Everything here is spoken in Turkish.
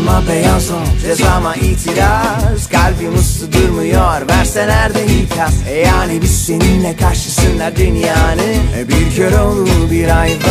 Cezama beyaz ol cezama itiraz. Kalbim uslu durmuyor verseler de ikaz e Yani biz seninle karşısınlar dünyanın. E Bir kör olur bir ay var